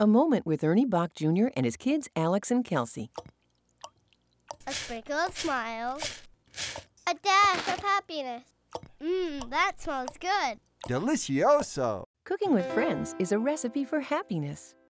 A moment with Ernie Boch Jr. and his kids Alex and Kelsey. A sprinkle of smiles. A dash of happiness. Mmm, that smells good. Delicioso! Cooking with friends is a recipe for happiness.